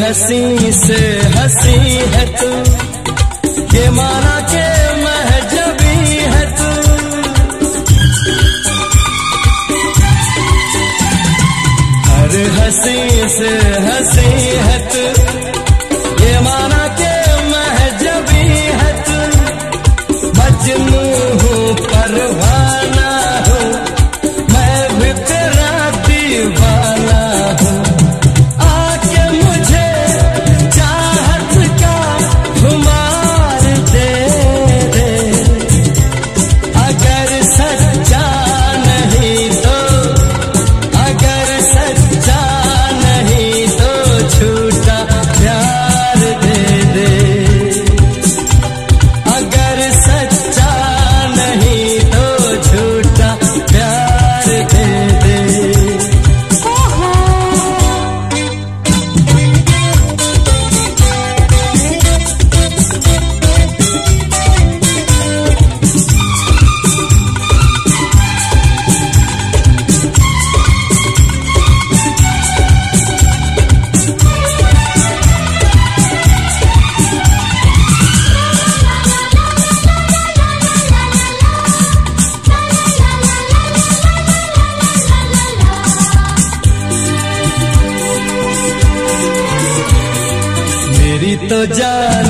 हसी से हँसी है तू। ये माना के तो जा